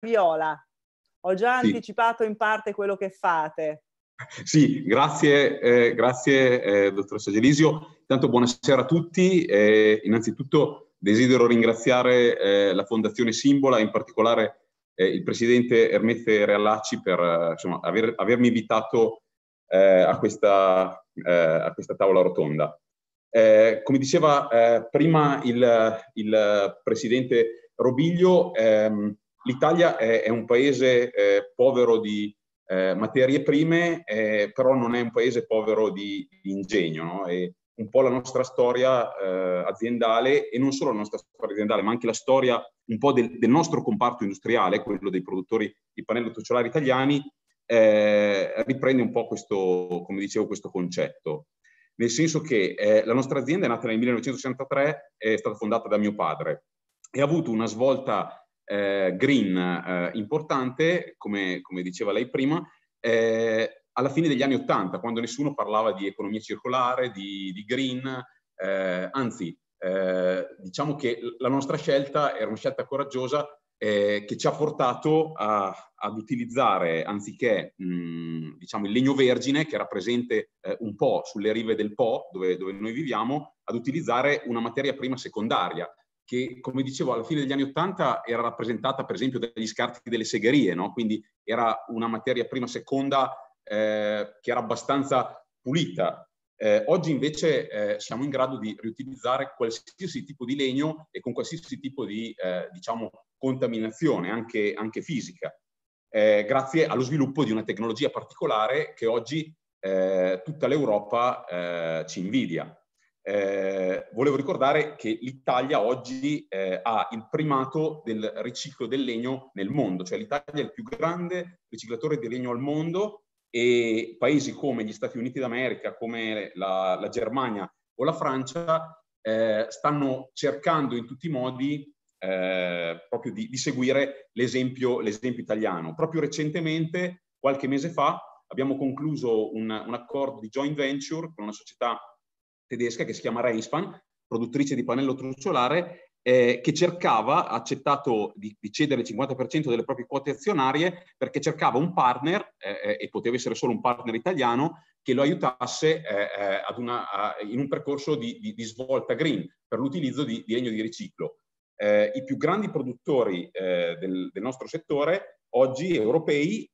viola. Ho già sì. anticipato in parte quello che fate. Sì, grazie, eh, grazie eh, dottoressa Gelisio. Intanto buonasera a tutti. Eh, innanzitutto desidero ringraziare eh, la Fondazione Simbola, in particolare eh, il presidente Ermette Realacci per eh, insomma, aver, avermi invitato a questa, a, questa, tavola rotonda. come diceva prima il, il, presidente Robiglio, ehm, l'Italia è, è, un paese povero di eh, materie prime, eh, però non è un paese povero di, di ingegno. No? E un po' la nostra storia eh, aziendale e non solo la nostra storia aziendale, ma anche la storia un po' del, del nostro comparto industriale, quello dei produttori di pannelli autosolari italiani, eh, riprende un po' questo, come dicevo, questo concetto. Nel senso che eh, la nostra azienda è nata nel 1963, è stata fondata da mio padre e ha avuto una svolta eh, green eh, importante, come, come, diceva lei prima, eh, alla fine degli anni Ottanta, quando nessuno parlava di economia circolare, di, di green, eh, anzi, eh, diciamo che la nostra scelta era una scelta coraggiosa eh, che ci ha portato a, ad utilizzare, anziché mh, diciamo il legno vergine, che era presente un po' sulle rive del Po, dove, dove, noi viviamo, ad utilizzare una materia prima secondaria, che, come dicevo, alla fine degli anni Ottanta era rappresentata per esempio dagli scarti delle segherie, no? quindi era una materia prima seconda eh, che era abbastanza pulita. Eh, oggi invece eh, siamo in grado di riutilizzare qualsiasi tipo di legno e con qualsiasi tipo di eh, diciamo, contaminazione, anche, anche fisica, eh, grazie allo sviluppo di una tecnologia particolare che oggi eh, tutta l'Europa ci invidia. Eh, volevo ricordare che l'Italia oggi eh, ha il primato del riciclo del legno nel mondo, cioè l'Italia è il più grande riciclatore di legno al mondo e paesi come gli Stati Uniti d'America, come la, la Germania o la Francia eh, stanno cercando in tutti i modi eh, proprio di, di seguire l'esempio, l'esempio, italiano. Proprio recentemente, qualche mese fa, abbiamo concluso un, un accordo di joint venture con una società tedesca che si chiama Reinspan, produttrice di pannello trucciolare, eh, che cercava, ha accettato di, di, cedere il 50% delle proprie quote azionarie perché cercava un partner, eh, e poteva essere solo un partner italiano, che lo aiutasse eh, eh una, a, in un percorso di, di, di, svolta green per l'utilizzo di, legno di riciclo. Eh, I più grandi produttori eh, del, del, nostro settore, oggi europei,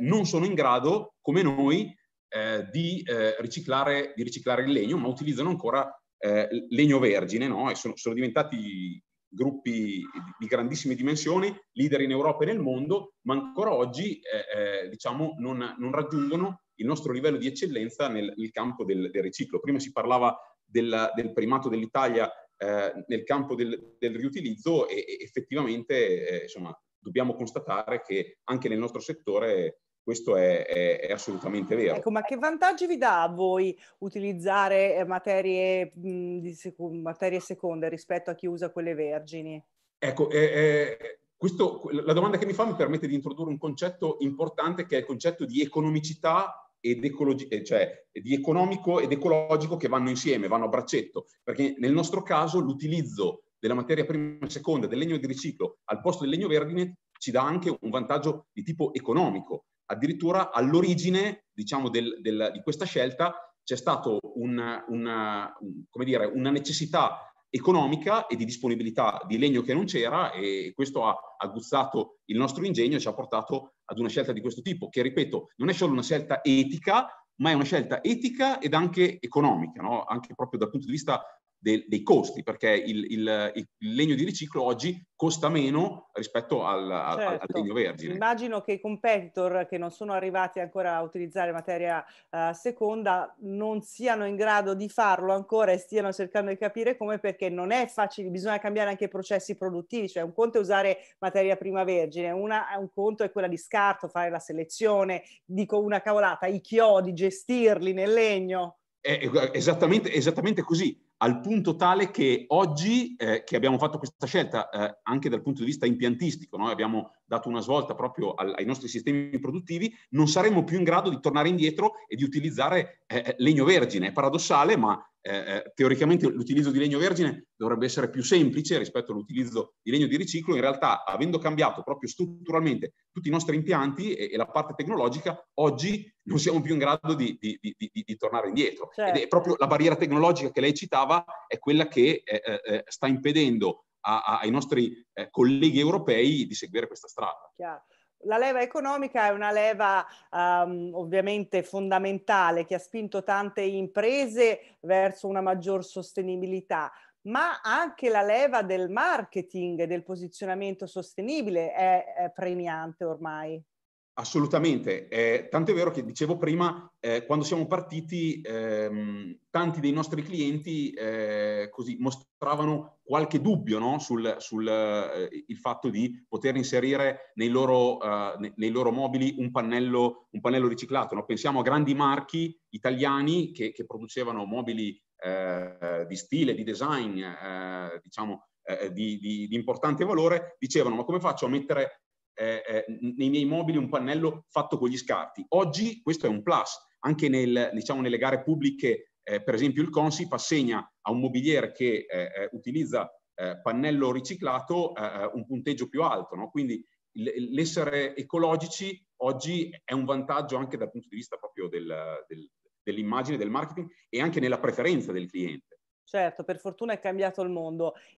non sono in grado, come noi, eh, di, eh, riciclare, di, riciclare, il legno, ma utilizzano ancora eh, legno vergine, no? E sono, sono, diventati gruppi di grandissime dimensioni, leader in Europa e nel mondo, ma ancora oggi eh, eh, diciamo, non, non, raggiungono il nostro livello di eccellenza nel, nel campo del, del, riciclo. Prima si parlava del, del primato dell'Italia nel campo del, del riutilizzo e effettivamente insomma, dobbiamo constatare che anche nel nostro settore questo è, è, è, assolutamente vero. Ecco, ma che vantaggi vi dà a voi utilizzare eh, materie, mh, di sec- materie seconde rispetto a chi usa quelle vergini? Ecco, eh, eh, questo, la domanda che mi fa mi permette di introdurre un concetto importante che è il concetto di economicità ed ecologi- eh, cioè di economico ed ecologico che vanno insieme, vanno a braccetto, perché nel nostro caso l'utilizzo della materia prima e seconda del legno di riciclo al posto del legno vergine ci dà anche un vantaggio di tipo economico, addirittura all'origine diciamo, del, del, di questa scelta c'è stata un, una, un, dire, una necessità economica e di disponibilità di legno che non c'era e questo ha aguzzato il nostro ingegno e ci ha portato ad una scelta di questo tipo, che ripeto, non è solo una scelta etica, ma è una scelta etica ed anche economica, no? anche proprio dal punto di vista de, dei costi, perché il, il, il, legno di riciclo oggi costa meno rispetto al, certo. al, legno vergine. Immagino che i competitor che non sono arrivati ancora a utilizzare materia uh, seconda non siano in grado di farlo ancora e stiano cercando di capire come perché non è facile, bisogna cambiare anche i processi produttivi, cioè un conto è usare materia prima vergine, una, un conto è quella di scarto, fare la selezione, dico una cavolata, i chiodi, gestirli nel legno. È esattamente, esattamente così al punto tale che oggi eh, che abbiamo fatto questa scelta eh, anche dal punto di vista impiantistico, noi abbiamo dato una svolta proprio ai nostri sistemi produttivi, non saremmo più in grado di tornare indietro e di utilizzare eh, eh legno vergine. È paradossale, ma eh, eh, teoricamente l'utilizzo di legno vergine dovrebbe essere più semplice rispetto all'utilizzo di legno di riciclo. In realtà, avendo cambiato proprio strutturalmente tutti i nostri impianti e, e la parte tecnologica, oggi non siamo più in grado di, di, di, di tornare indietro. Certo. Ed è certo. proprio la barriera tecnologica che lei citava, è quella che eh, eh, sta impedendo a, a, ai nostri eh, colleghi europei di seguire questa strada. Chiaro. La leva economica è una leva um, ovviamente fondamentale che ha spinto tante imprese verso una maggior sostenibilità, ma anche la leva del marketing, del posizionamento sostenibile è, è premiante ormai. Assolutamente, eh, tanto è vero che dicevo prima, eh, quando siamo partiti, ehm, tanti dei nostri clienti eh, così mostravano qualche dubbio no? sul, sul eh, fatto di poter inserire nei loro, uh, nei loro mobili un pannello, un pannello riciclato. No? Pensiamo a grandi marchi italiani che, che producevano mobili eh, di stile, di design, eh, diciamo, di, di, di importante valore, dicevano ma come faccio a mettere eh, nei miei mobili un pannello fatto con gli scarti. Oggi questo è un plus, anche nel, diciamo, nelle gare pubbliche, eh, per esempio il Consip assegna a un mobiliere che eh, eh, utilizza eh, pannello riciclato un punteggio più alto, no? quindi l'essere ecologici oggi è un vantaggio anche dal punto di vista proprio del, del, dell'immagine, del marketing e anche nella preferenza del cliente. Certo, per fortuna è cambiato il mondo.